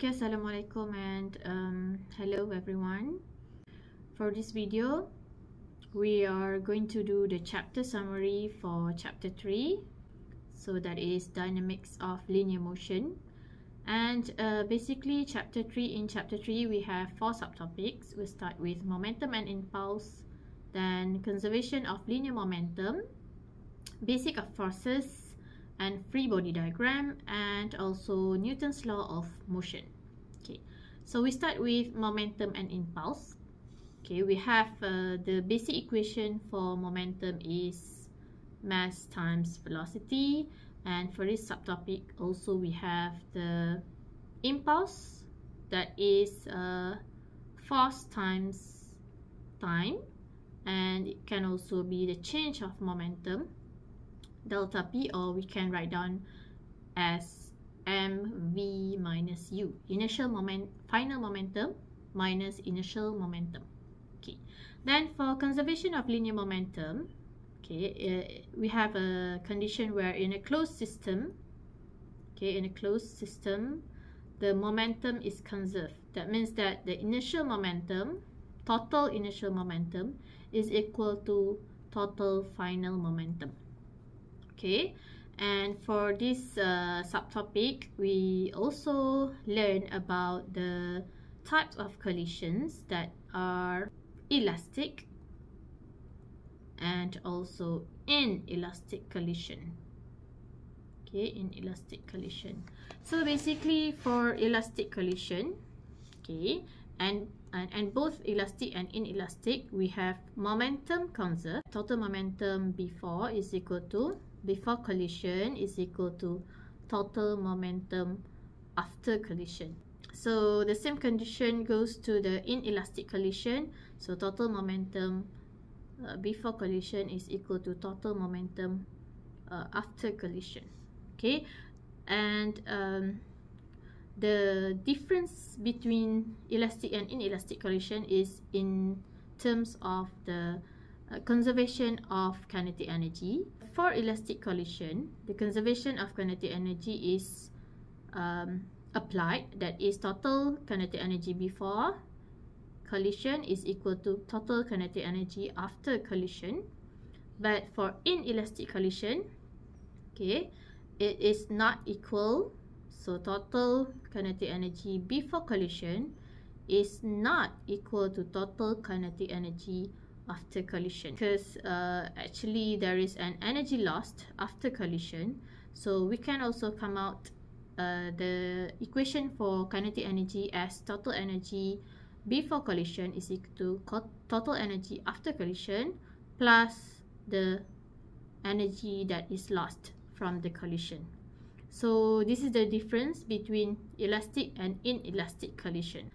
Okay, Assalamualaikum and um, hello everyone. For this video, we are going to do the chapter summary for chapter 3. So that is dynamics of linear motion. And uh, basically chapter 3, in chapter 3 we have four subtopics. we start with momentum and impulse, then conservation of linear momentum, basic of forces, and free body diagram and also Newton's law of motion. So we start with momentum and impulse. Okay, we have uh, the basic equation for momentum is mass times velocity and for this subtopic also we have the impulse that is uh, force times time and it can also be the change of momentum delta P or we can write down as mv minus u. Initial moment final momentum minus initial momentum. Okay. Then for conservation of linear momentum okay uh, we have a condition where in a closed system okay in a closed system the momentum is conserved. That means that the initial momentum total initial momentum is equal to total final momentum. Okay and for this uh, subtopic we also learn about the types of collisions that are elastic and also inelastic collision. Okay inelastic collision. So basically for elastic collision okay and and, and both elastic and inelastic we have momentum conserved total momentum before is equal to before collision is equal to total momentum after collision. So the same condition goes to the inelastic collision. So total momentum uh, before collision is equal to total momentum uh, after collision. Okay, and um, the difference between elastic and inelastic collision is in terms of the conservation of kinetic energy for elastic collision, the conservation of kinetic energy is um, applied. That is total kinetic energy before collision is equal to total kinetic energy after collision. But for inelastic collision, okay, it is not equal. So total kinetic energy before collision is not equal to total kinetic energy after collision. Because uh, actually there is an energy lost after collision. So we can also come out uh, the equation for kinetic energy as total energy before collision is equal to total energy after collision plus the energy that is lost from the collision. So this is the difference between elastic and inelastic collision.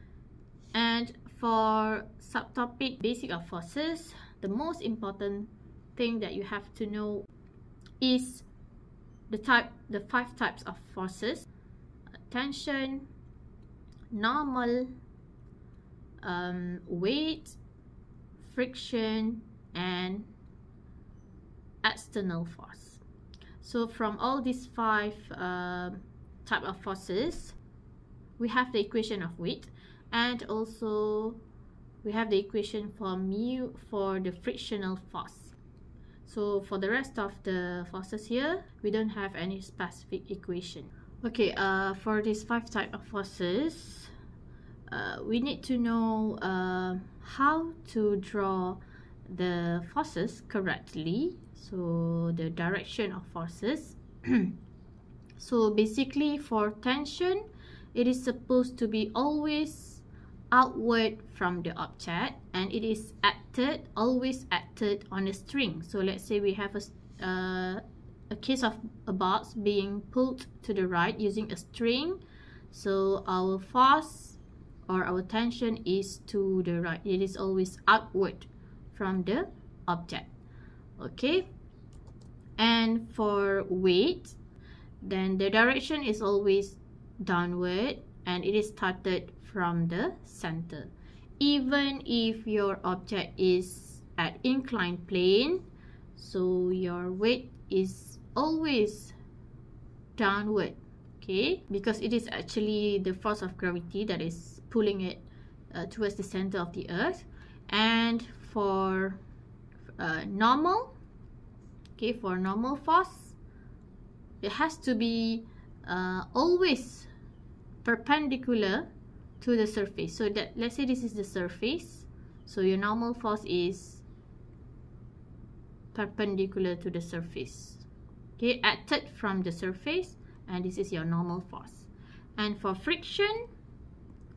And for subtopic basic of forces, the most important thing that you have to know is the type the five types of forces. Tension normal um, weight friction and external force. So from all these five uh, type of forces we have the equation of weight and also we have the equation for mu for the frictional force. So for the rest of the forces here we don't have any specific equation. Okay uh, for these five type of forces uh, we need to know uh, how to draw the forces correctly. So the direction of forces. So basically for tension it is supposed to be always outward from the object and it is acted always acted on a string. So let's say we have a, uh, a case of a box being pulled to the right using a string. So our force or our tension is to the right. It is always outward from the object. Okay? And for weight then the direction is always downward and it is started from the center. Even if your object is at inclined plane, so your weight is always downward. okay because it is actually the force of gravity that is pulling it uh, towards the center of the earth and for uh, normal okay for normal force it has to be uh, always perpendicular to the surface. So that let's say this is the surface. So your normal force is perpendicular to the surface. Okay acted from the surface and this is your normal force. And for friction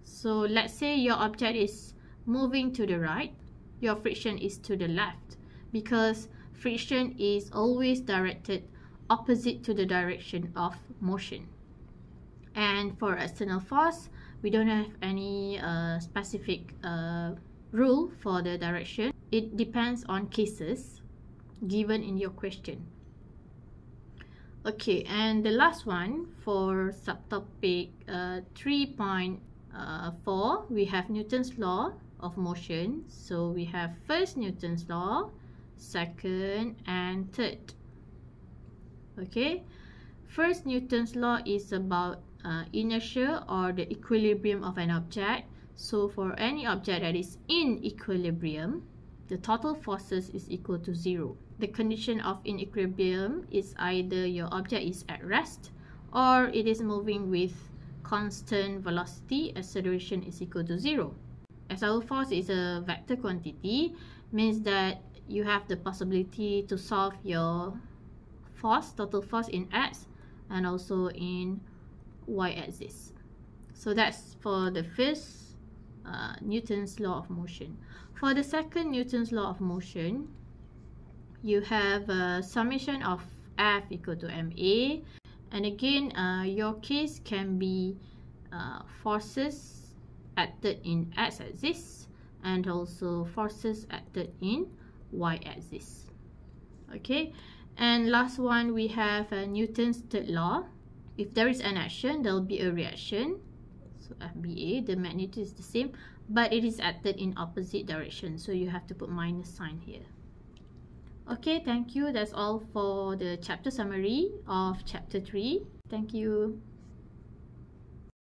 so let's say your object is moving to the right your friction is to the left. Because friction is always directed opposite to the direction of motion. And for external force we don't have any uh, specific uh, rule for the direction. It depends on cases given in your question. Okay and the last one for subtopic uh, 3.4 uh, we have Newton's law of motion. So we have first Newton's law second and third. Okay first Newton's law is about uh, inertia or the equilibrium of an object. So for any object that is in equilibrium the total forces is equal to zero. The condition of in equilibrium is either your object is at rest or it is moving with constant velocity. Acceleration is equal to zero. As our force is a vector quantity means that you have the possibility to solve your force total force in x and also in y-axis so that's for the first uh, Newton's law of motion. For the second Newton's law of motion you have a summation of F equal to MA and again uh, your case can be uh, forces acted in x-axis and also forces acted in y-axis okay? And last one we have uh, Newton's third law if there is an action there will be a reaction. So FBA the magnitude is the same but it is acted in opposite direction. So you have to put minus sign here. Okay thank you. That's all for the chapter summary of chapter 3 thank you